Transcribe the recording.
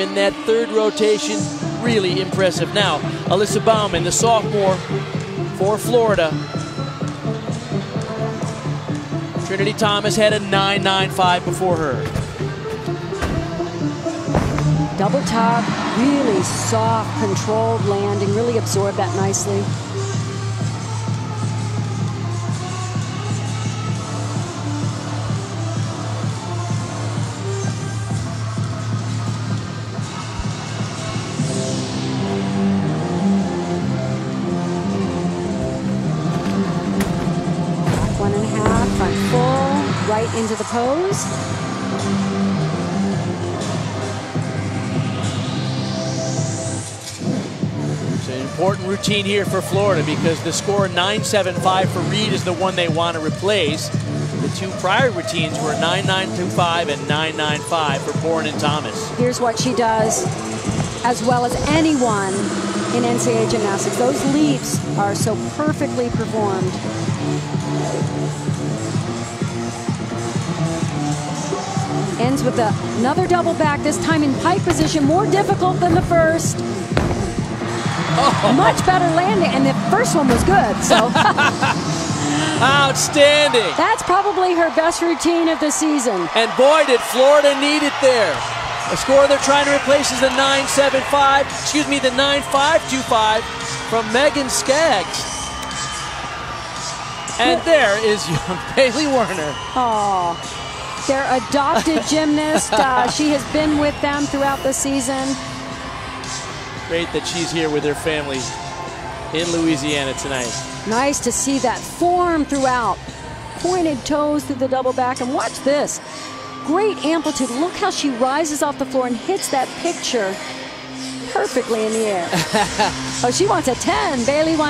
in that third rotation, really impressive. Now, Alyssa Baumann, the sophomore for Florida. Trinity Thomas had a 9.95 before her. Double top, really soft, controlled landing, really absorbed that nicely. Right into the pose. It's an important routine here for Florida because the score 9.75 for Reed is the one they want to replace. The two prior routines were 9.925 and 9.95 for Boren and Thomas. Here's what she does as well as anyone in NCAA gymnastics. Those leaps are so perfectly performed. With a, another double back, this time in pike position, more difficult than the first. Oh. Much better landing, and the first one was good, so. Outstanding. That's probably her best routine of the season. And boy, did Florida need it there. The score they're trying to replace is the 9.75, excuse me, the 9.525 from Megan Skaggs. And there is young Bailey Werner. Oh, their adopted gymnast. Uh, she has been with them throughout the season. Great that she's here with her family in Louisiana tonight. Nice to see that form throughout. Pointed toes through the double back. And watch this. Great amplitude. Look how she rises off the floor and hits that picture perfectly in the air. oh, she wants a 10. Bailey wants